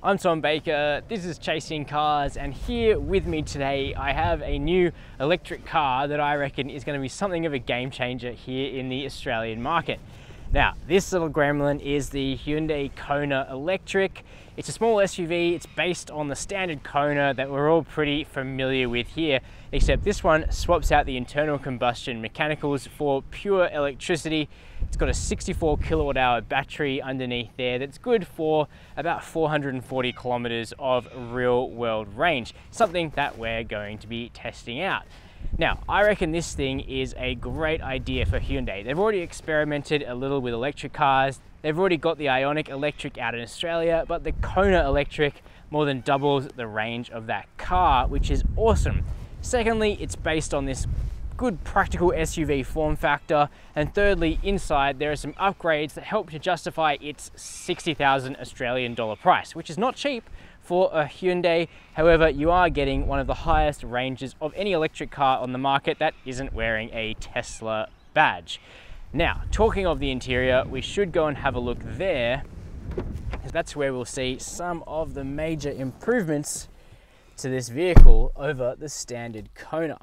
I'm Tom Baker, this is Chasing Cars, and here with me today I have a new electric car that I reckon is going to be something of a game changer here in the Australian market. Now, this little gremlin is the Hyundai Kona Electric. It's a small SUV, it's based on the standard Kona that we're all pretty familiar with here, except this one swaps out the internal combustion mechanicals for pure electricity it's got a 64 kilowatt hour battery underneath there that's good for about 440 kilometers of real world range, something that we're going to be testing out. Now, I reckon this thing is a great idea for Hyundai. They've already experimented a little with electric cars. They've already got the Ioniq Electric out in Australia, but the Kona Electric more than doubles the range of that car, which is awesome. Secondly, it's based on this good practical SUV form factor. And thirdly, inside there are some upgrades that help to justify its 60,000 Australian dollar price, which is not cheap for a Hyundai. However, you are getting one of the highest ranges of any electric car on the market that isn't wearing a Tesla badge. Now, talking of the interior, we should go and have a look there because that's where we'll see some of the major improvements to this vehicle over the standard Kona.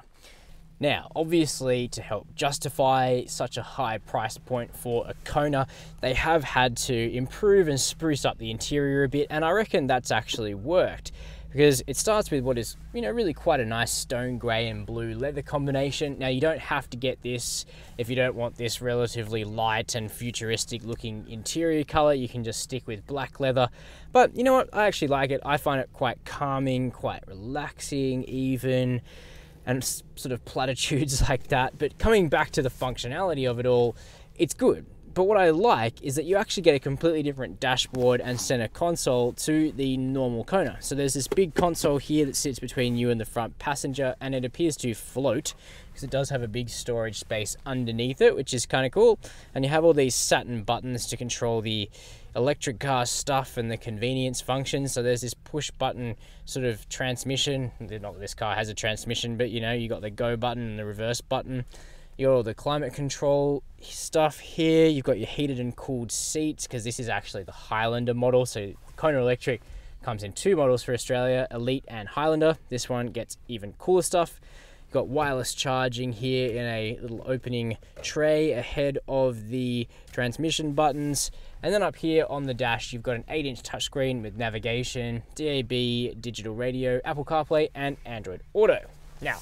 Now, obviously, to help justify such a high price point for a Kona, they have had to improve and spruce up the interior a bit, and I reckon that's actually worked because it starts with what is, you know, really quite a nice stone grey and blue leather combination. Now, you don't have to get this if you don't want this relatively light and futuristic looking interior colour. You can just stick with black leather. But you know what? I actually like it. I find it quite calming, quite relaxing, even and sort of platitudes like that. But coming back to the functionality of it all, it's good. But what I like is that you actually get a completely different dashboard and center console to the normal Kona. So there's this big console here that sits between you and the front passenger and it appears to float because it does have a big storage space underneath it, which is kind of cool. And you have all these satin buttons to control the electric car stuff and the convenience functions. So there's this push button sort of transmission. Not this car has a transmission, but you know, you got the go button and the reverse button. You got all the climate control stuff here. You've got your heated and cooled seats because this is actually the Highlander model. So Kona Electric comes in two models for Australia, Elite and Highlander. This one gets even cooler stuff got wireless charging here in a little opening tray ahead of the transmission buttons. And then up here on the dash, you've got an 8 inch touchscreen with navigation, DAB, digital radio, Apple CarPlay, and Android Auto. Now,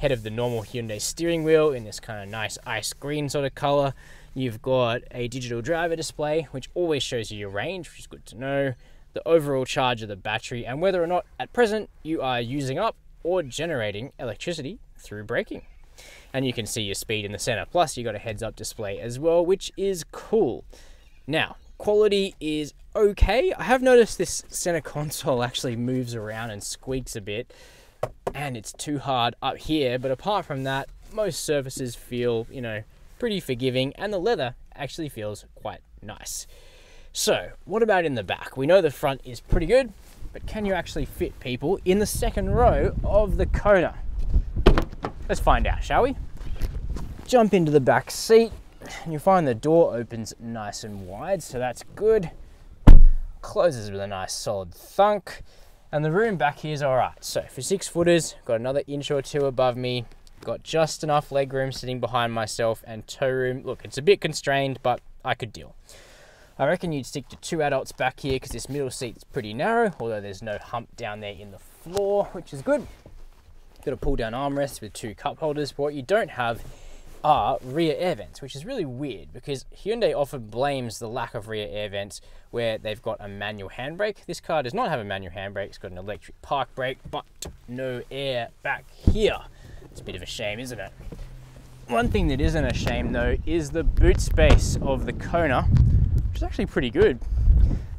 head of the normal Hyundai steering wheel in this kind of nice ice green sort of color. You've got a digital driver display, which always shows you your range, which is good to know, the overall charge of the battery, and whether or not at present you are using up or generating electricity through braking. And you can see your speed in the center. Plus, you got a heads up display as well, which is cool. Now, quality is okay. I have noticed this center console actually moves around and squeaks a bit, and it's too hard up here. But apart from that, most surfaces feel, you know, pretty forgiving, and the leather actually feels quite nice. So, what about in the back? We know the front is pretty good, but can you actually fit people in the second row of the Kona? Let's find out, shall we? Jump into the back seat and you'll find the door opens nice and wide, so that's good. Closes with a nice solid thunk. And the room back here is all right. So for six footers, got another inch or two above me, got just enough leg room sitting behind myself and toe room. Look, it's a bit constrained, but I could deal. I reckon you'd stick to two adults back here because this middle seat's pretty narrow, although there's no hump down there in the floor, which is good. Got a pull down armrest with two cup holders, but what you don't have are rear air vents, which is really weird because Hyundai often blames the lack of rear air vents where they've got a manual handbrake. This car does not have a manual handbrake, it's got an electric park brake, but no air back here. It's a bit of a shame, isn't it? One thing that isn't a shame though is the boot space of the Kona, which is actually pretty good.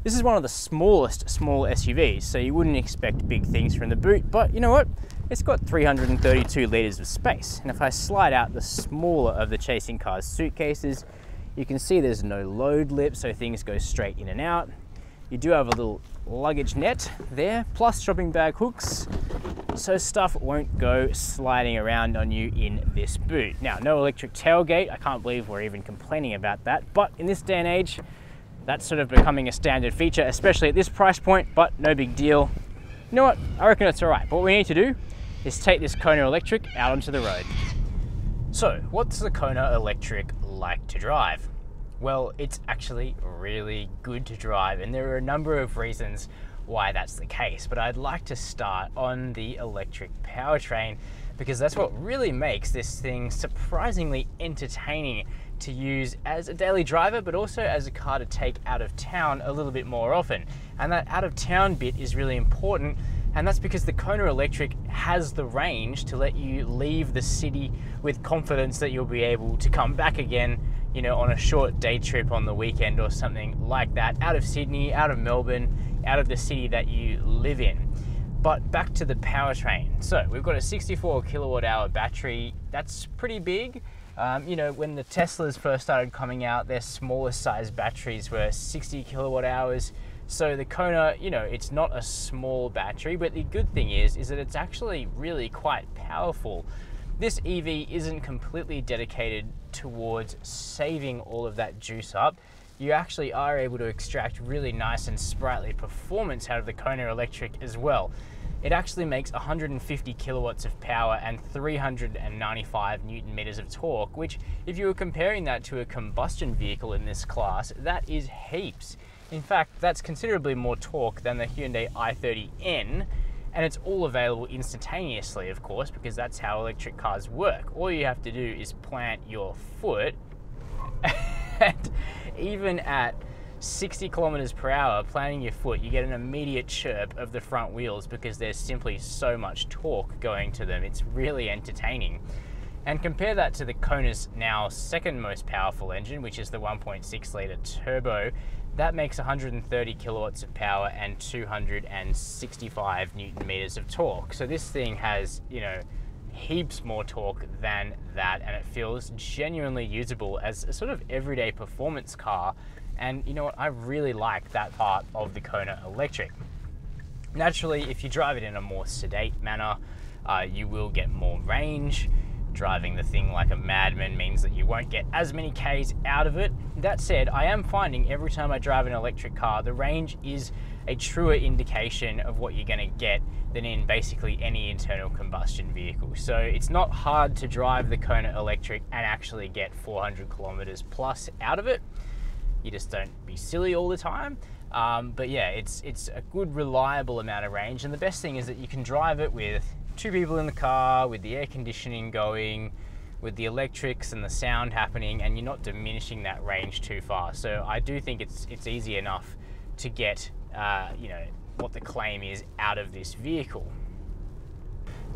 This is one of the smallest small SUVs, so you wouldn't expect big things from the boot, but you know what? It's got 332 litres of space, and if I slide out the smaller of the chasing car's suitcases, you can see there's no load lip, so things go straight in and out. You do have a little luggage net there, plus shopping bag hooks, so stuff won't go sliding around on you in this boot. Now, no electric tailgate. I can't believe we're even complaining about that, but in this day and age, That's sort of becoming a standard feature, especially at this price point, but no big deal. You know what? I reckon it's all right. But what we need to do is take this Kona Electric out onto the road. So, what's the Kona Electric like to drive? Well, it's actually really good to drive, and there are a number of reasons why that's the case. But I'd like to start on the electric powertrain because that's what really makes this thing surprisingly entertaining to use as a daily driver, but also as a car to take out of town a little bit more often. And that out of town bit is really important. And that's because the Kona Electric has the range to let you leave the city with confidence that you'll be able to come back again, you know, on a short day trip on the weekend or something like that, out of Sydney, out of Melbourne, out of the city that you live in. But back to the powertrain. So we've got a 64 kilowatt hour battery. That's pretty big. Um, you know, when the Teslas first started coming out, their smallest size batteries were 60 kilowatt hours. So the Kona, you know, it's not a small battery, but the good thing is, is that it's actually really quite powerful. This EV isn't completely dedicated towards saving all of that juice up. You actually are able to extract really nice and sprightly performance out of the Kona Electric as well it actually makes 150 kilowatts of power and 395 newton meters of torque, which if you were comparing that to a combustion vehicle in this class, that is heaps. In fact, that's considerably more torque than the Hyundai i30N, and it's all available instantaneously, of course, because that's how electric cars work. All you have to do is plant your foot, and even at 60 kilometers per hour planting your foot, you get an immediate chirp of the front wheels because there's simply so much torque going to them. It's really entertaining. And compare that to the Kona's now second most powerful engine, which is the 1.6 litre turbo. That makes 130 kilowatts of power and 265 newton meters of torque. So this thing has, you know, heaps more torque than that, and it feels genuinely usable as a sort of everyday performance car and you know what? I really like that part of the Kona Electric. Naturally, if you drive it in a more sedate manner, uh, you will get more range. Driving the thing like a madman means that you won't get as many Ks out of it. That said, I am finding every time I drive an electric car, the range is a truer indication of what you're going to get than in basically any internal combustion vehicle. So it's not hard to drive the Kona Electric and actually get 400 kilometers plus out of it. You just don't be silly all the time. Um, but yeah, it's it's a good reliable amount of range, and the best thing is that you can drive it with two people in the car, with the air conditioning going, with the electrics and the sound happening, and you're not diminishing that range too far. So I do think it's it's easy enough to get uh, you know what the claim is out of this vehicle.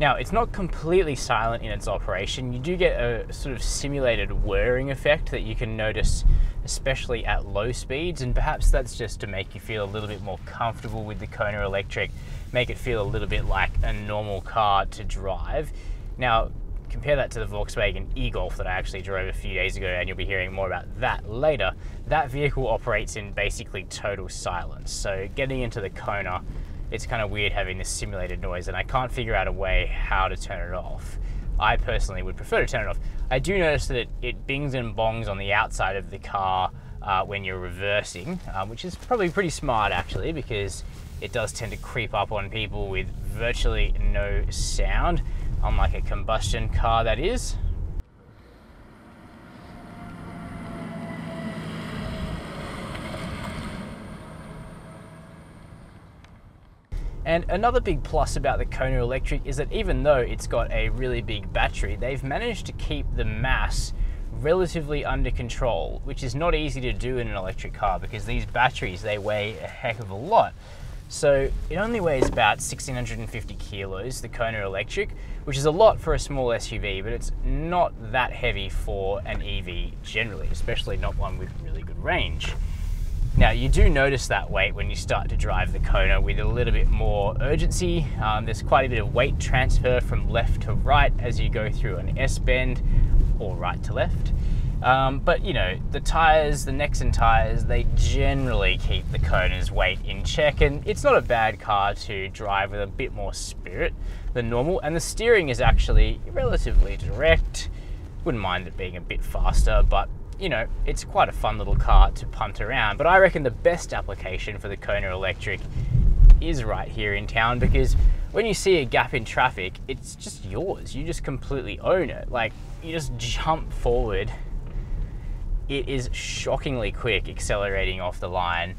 Now, it's not completely silent in its operation. You do get a sort of simulated whirring effect that you can notice especially at low speeds, and perhaps that's just to make you feel a little bit more comfortable with the Kona Electric, make it feel a little bit like a normal car to drive. Now, compare that to the Volkswagen e-Golf that I actually drove a few days ago, and you'll be hearing more about that later. That vehicle operates in basically total silence, so getting into the Kona, it's kind of weird having this simulated noise, and I can't figure out a way how to turn it off. I personally would prefer to turn it off. I do notice that it, it bings and bongs on the outside of the car uh, when you're reversing, uh, which is probably pretty smart actually because it does tend to creep up on people with virtually no sound, unlike a combustion car that is. And another big plus about the Kona Electric is that even though it's got a really big battery, they've managed to keep the mass relatively under control, which is not easy to do in an electric car because these batteries, they weigh a heck of a lot. So it only weighs about 1650 kilos, the Kona Electric, which is a lot for a small SUV, but it's not that heavy for an EV generally, especially not one with really good range. Now you do notice that weight when you start to drive the Kona with a little bit more urgency. Um, there's quite a bit of weight transfer from left to right as you go through an S-bend or right to left. Um, but you know, the tires, the Nexen tires, they generally keep the Kona's weight in check and it's not a bad car to drive with a bit more spirit than normal. And the steering is actually relatively direct. Wouldn't mind it being a bit faster, but you know, it's quite a fun little car to punt around. But I reckon the best application for the Kona Electric is right here in town because when you see a gap in traffic, it's just yours. You just completely own it. Like, you just jump forward. It is shockingly quick accelerating off the line.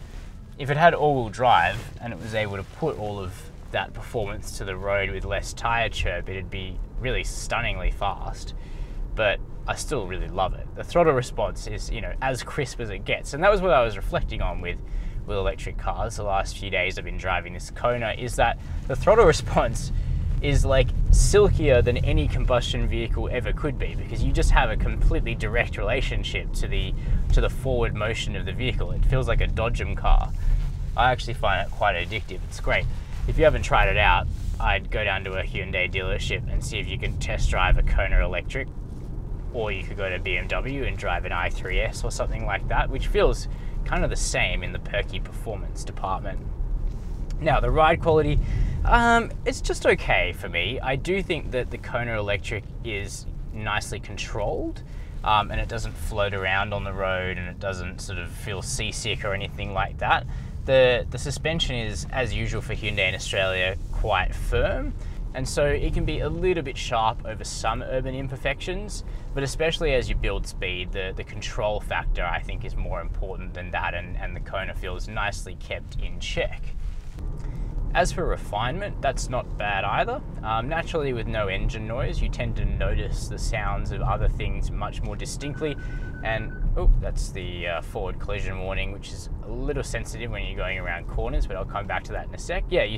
If it had all-wheel drive and it was able to put all of that performance to the road with less tire chirp, it'd be really stunningly fast. But I still really love it. The throttle response is, you know, as crisp as it gets. And that was what I was reflecting on with with electric cars the last few days I've been driving this Kona is that the throttle response is like silkier than any combustion vehicle ever could be because you just have a completely direct relationship to the to the forward motion of the vehicle. It feels like a Dodgem car. I actually find it quite addictive. It's great. If you haven't tried it out, I'd go down to a Hyundai dealership and see if you can test drive a Kona electric or you could go to BMW and drive an i3S or something like that, which feels kind of the same in the perky performance department. Now, the ride quality, um, it's just okay for me. I do think that the Kona Electric is nicely controlled um, and it doesn't float around on the road and it doesn't sort of feel seasick or anything like that. The, the suspension is, as usual for Hyundai in Australia, quite firm and so it can be a little bit sharp over some urban imperfections, but especially as you build speed, the, the control factor I think is more important than that, and, and the Kona feels nicely kept in check. As for refinement, that's not bad either. Um, naturally, with no engine noise, you tend to notice the sounds of other things much more distinctly. And oh, that's the uh, forward collision warning, which is a little sensitive when you're going around corners, but I'll come back to that in a sec. Yeah, you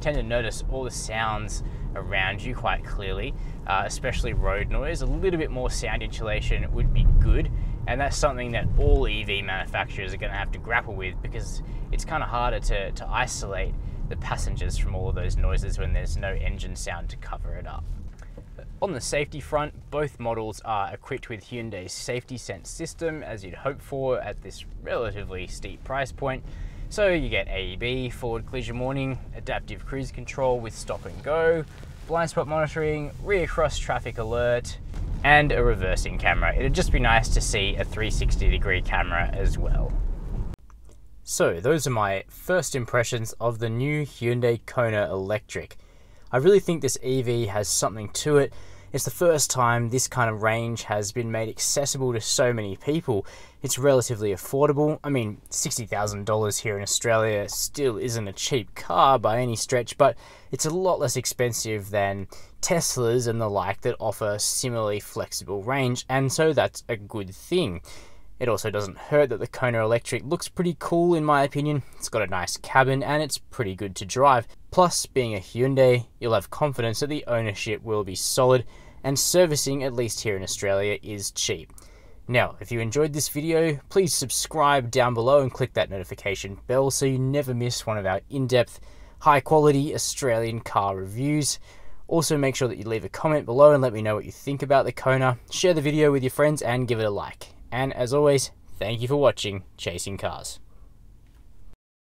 tend to notice all the sounds around you quite clearly, uh, especially road noise. A little bit more sound insulation would be good. And that's something that all EV manufacturers are going to have to grapple with because it's kind of harder to, to isolate the passengers from all of those noises when there's no engine sound to cover it up. On the safety front, both models are equipped with Hyundai's Safety Sense system, as you'd hope for at this relatively steep price point. So you get AEB, forward collision warning, adaptive cruise control with stop and go, blind spot monitoring, rear cross traffic alert, and a reversing camera. It'd just be nice to see a 360 degree camera as well. So those are my first impressions of the new Hyundai Kona Electric. I really think this EV has something to it. It's the first time this kind of range has been made accessible to so many people. It's relatively affordable. I mean, $60,000 here in Australia still isn't a cheap car by any stretch, but it's a lot less expensive than Teslas and the like that offer similarly flexible range, and so that's a good thing. It also doesn't hurt that the Kona Electric looks pretty cool in my opinion. It's got a nice cabin and it's pretty good to drive. Plus, being a Hyundai, you'll have confidence that the ownership will be solid and servicing, at least here in Australia, is cheap. Now, if you enjoyed this video, please subscribe down below and click that notification bell so you never miss one of our in-depth, high-quality Australian car reviews. Also, make sure that you leave a comment below and let me know what you think about the Kona. Share the video with your friends and give it a like. And as always, thank you for watching Chasing Cars.